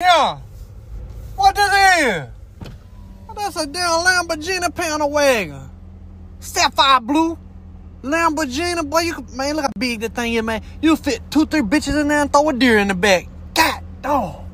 Yeah. What this is? Oh, that's a damn Lamborghini panel wagon. Sapphire blue. Lamborghini, boy, you could, man, look how big that thing is, man. You fit two, three bitches in there and throw a deer in the back. God dog.